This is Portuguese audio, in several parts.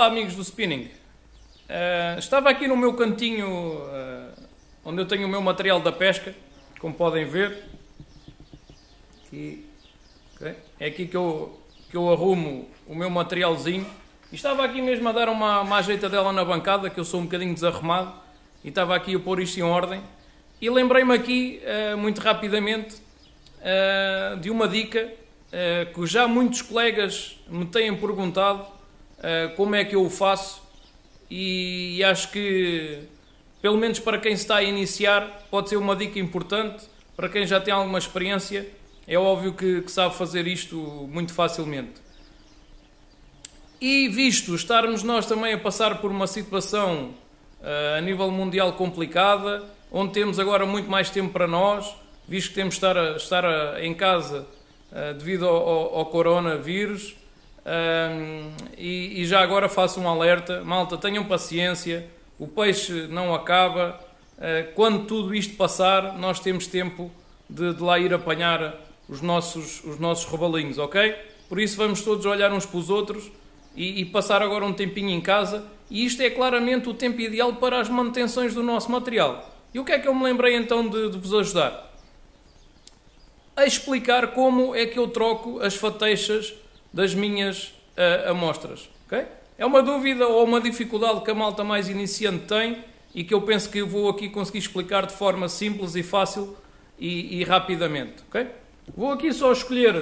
Olá amigos do Spinning. Uh, estava aqui no meu cantinho uh, onde eu tenho o meu material da pesca, como podem ver. Aqui, okay. É aqui que eu, que eu arrumo o meu materialzinho. E estava aqui mesmo a dar uma, uma ajeitadela na bancada, que eu sou um bocadinho desarrumado. E estava aqui a pôr isto em ordem. E lembrei-me aqui, uh, muito rapidamente, de uma dica que já muitos colegas me têm perguntado uh, como é que eu o faço e, e, acho que, pelo menos para quem está a iniciar, pode ser uma dica importante. Para quem já tem alguma experiência, é óbvio que, que sabe fazer isto muito facilmente. E visto estarmos nós também a passar por uma situação uh, a nível mundial complicada, onde temos agora muito mais tempo para nós, visto que temos de estar, a, estar a, em casa uh, devido ao, ao, ao coronavírus, um, e, e, já agora faço um alerta, malta, tenham paciência, o peixe não acaba. Uh, quando tudo isto passar, nós temos tempo de, de, lá ir apanhar os nossos, os nossos robalinhos, ok? Por isso vamos todos olhar uns para os outros e, e, passar agora um tempinho em casa. E isto é claramente o tempo ideal para as manutenções do nosso material. E o que é que eu me lembrei então de, de vos ajudar? A explicar como é que eu troco as fateixas das minhas uh, amostras. Okay? É uma dúvida ou uma dificuldade que a malta mais iniciante tem e que eu penso que eu vou aqui conseguir explicar de forma simples e fácil e, e rapidamente. Okay? Vou aqui só escolher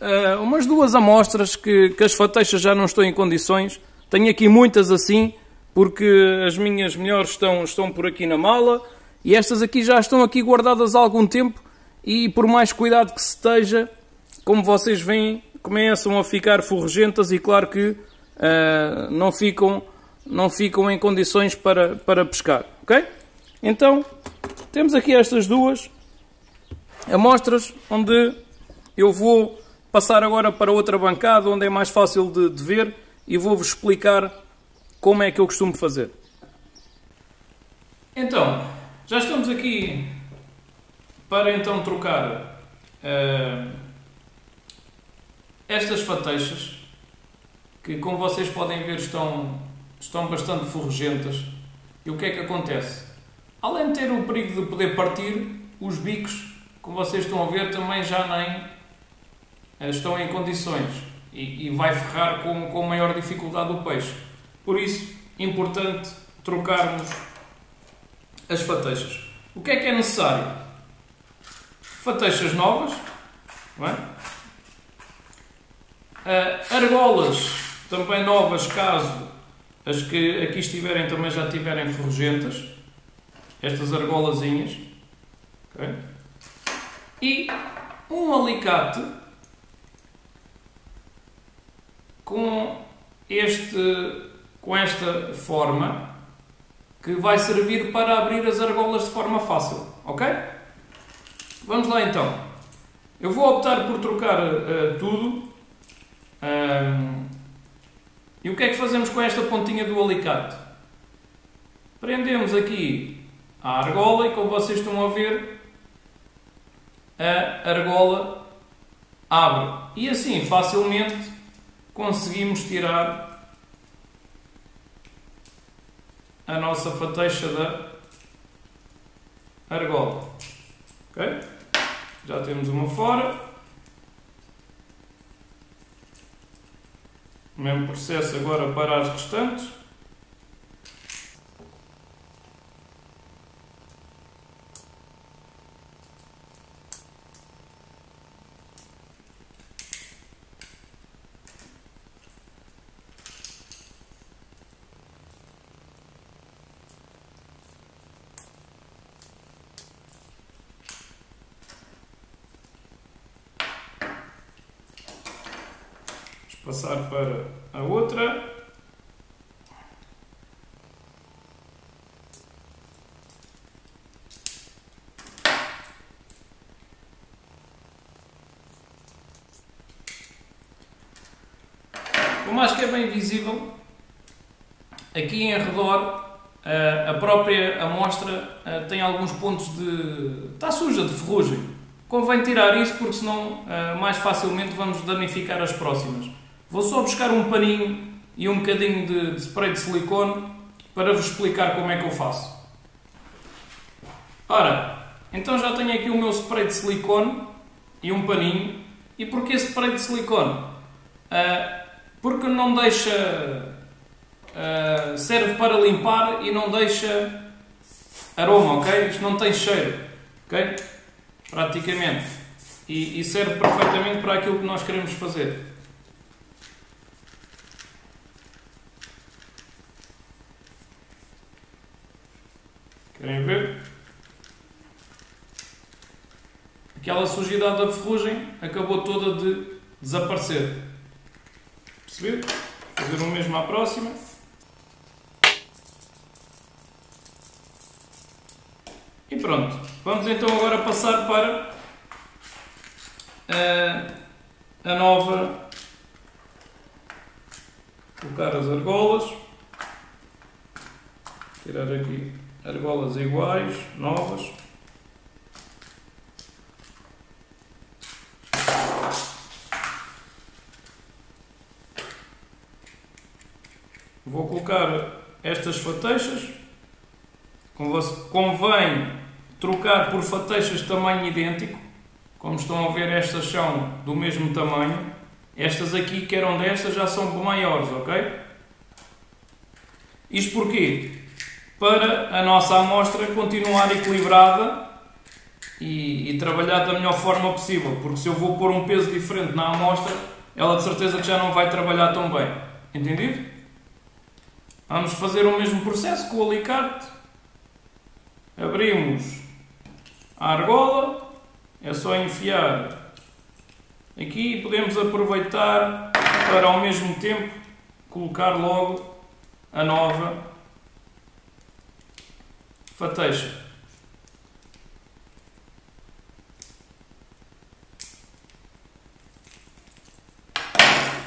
uh, umas duas amostras que, que as fateixas já não estão em condições. Tenho aqui muitas assim, porque as minhas melhores estão, estão por aqui na mala e estas aqui já estão aqui guardadas há algum tempo e por mais cuidado que se esteja, como vocês veem, começam a ficar forregentas e claro que uh, não, ficam, não ficam em condições para, para pescar. Ok? Então, temos aqui estas duas amostras onde eu vou passar agora para outra bancada onde é mais fácil de, de ver e vou-vos explicar como é que eu costumo fazer. Então, já estamos aqui para então trocar uh, estas fateixas, que como vocês podem ver estão, estão bastante forregentas, e o que é que acontece? Além de ter o perigo de poder partir, os bicos, como vocês estão a ver, também já nem eh, estão em condições e, e vai ferrar com, com maior dificuldade o peixe. Por isso, importante trocarmos as fateixas. O que é que é necessário? Fateixas novas, não é? Uh, argolas, também novas, caso as que aqui estiverem também já estiverem ferrugentas. Estas argolazinhas. Okay? E um alicate com, este, com esta forma que vai servir para abrir as argolas de forma fácil. Ok? Vamos lá então. Eu vou optar por trocar uh, tudo e o que é que fazemos com esta pontinha do alicate? Prendemos aqui a argola e como vocês estão a ver, a argola abre. E assim facilmente conseguimos tirar a nossa fateixa da argola. Ok? Já temos uma fora. O mesmo processo agora para as restantes. Passar para a outra. Como acho que é bem visível, aqui em redor a própria amostra tem alguns pontos de. está suja de ferrugem. Convém tirar isso porque senão mais facilmente vamos danificar as próximas. Vou só buscar um paninho e um bocadinho de, de spray de silicone para vos explicar como é que eu faço. Ora, então já tenho aqui o meu spray de silicone e um paninho. E porquê spray de silicone? Uh, porque não deixa. Uh, serve para limpar e não deixa aroma, ok? Isto não tem cheiro, ok? Praticamente. E, e serve perfeitamente para aquilo que nós queremos fazer. Querem ver? Aquela sujidade da ferrugem acabou toda de desaparecer. Perceber? Fazer o mesmo à próxima. E pronto. Vamos então agora passar para a, a nova. Colocar as argolas. Tirar aqui argolas iguais, novas. Vou colocar estas fateixas. Convém trocar por fateixas de tamanho idêntico. Como estão a ver, estas são do mesmo tamanho. Estas aqui, que eram destas, já são maiores, ok? Isto porquê? Para a nossa amostra continuar equilibrada e, e trabalhar da melhor forma possível. Porque se eu vou pôr um peso diferente na amostra, ela de certeza que já não vai trabalhar tão bem. Entendido? Vamos fazer o mesmo processo com o alicate. Abrimos a argola, é só enfiar aqui e podemos aproveitar para ao mesmo tempo colocar logo a nova fateixa.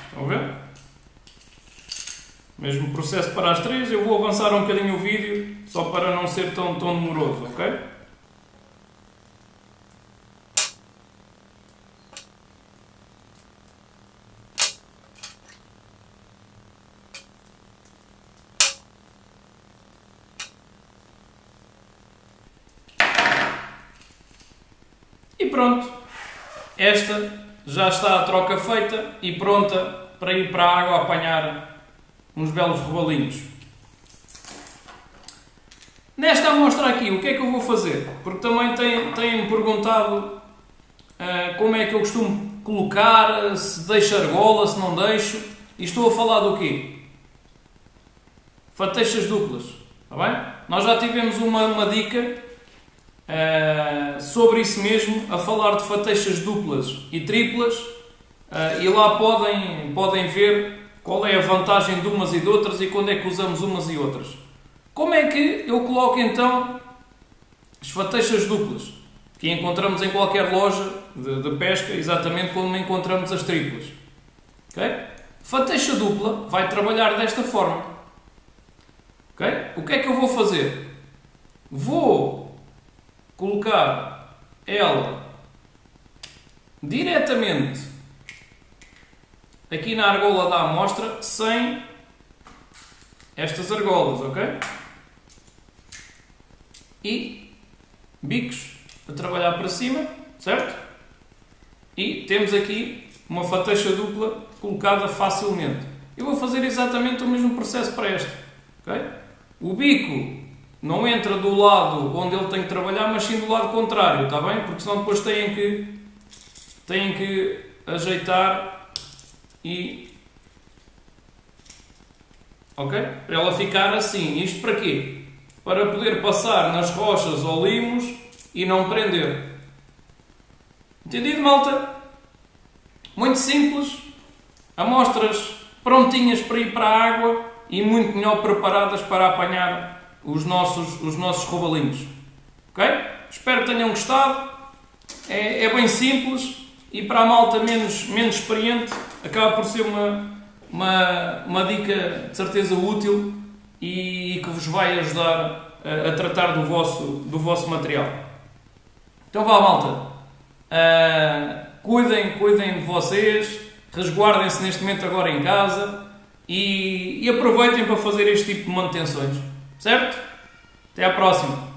Estão a ver? Mesmo processo para as três, eu vou avançar um bocadinho o vídeo, só para não ser tão, tão demoroso, ok? Pronto, esta já está a troca feita e pronta para ir para a água apanhar uns belos robalinhos. Nesta amostra aqui, o que é que eu vou fazer? Porque também têm, têm perguntado uh, como é que eu costumo colocar, se deixo argola, se não deixo. E estou a falar do quê? Fateixas duplas. Está bem? Nós já tivemos uma, uma dica uh, sobre isso mesmo, a falar de fateixas duplas e triplas. Uh, e lá podem, podem ver qual é a vantagem de umas e de outras e quando é que usamos umas e outras? Como é que eu coloco então as fateixas duplas que encontramos em qualquer loja de, de pesca, exatamente como encontramos as triplas? Okay? Fateixa dupla vai trabalhar desta forma. Okay? O que é que eu vou fazer? Vou colocar ela diretamente aqui na argola da amostra sem estas argolas, ok? E bicos a trabalhar para cima, certo? E temos aqui uma fateixa dupla colocada facilmente. Eu vou fazer exatamente o mesmo processo para esta, ok? O bico não entra do lado onde ele tem que trabalhar, mas sim do lado contrário, está bem? Porque senão depois têm que, têm que ajeitar e. Ok? Para ela ficar assim. Isto para quê? Para poder passar nas rochas ou limos e não prender. Entendido, malta? Muito simples. Amostras prontinhas para ir para a água e muito melhor preparadas para apanhar os nossos, os nossos roubalinhos. Ok? Espero que tenham gostado. É, é bem simples e para a malta menos, menos experiente acaba por ser uma, uma, uma dica de certeza útil e, e que vos vai ajudar a, a, tratar do vosso, do vosso material. Então vá malta, uh, cuidem, cuidem de vocês, resguardem-se neste momento agora em casa e, e aproveitem para fazer este tipo de manutenções. Certo? Até à próxima!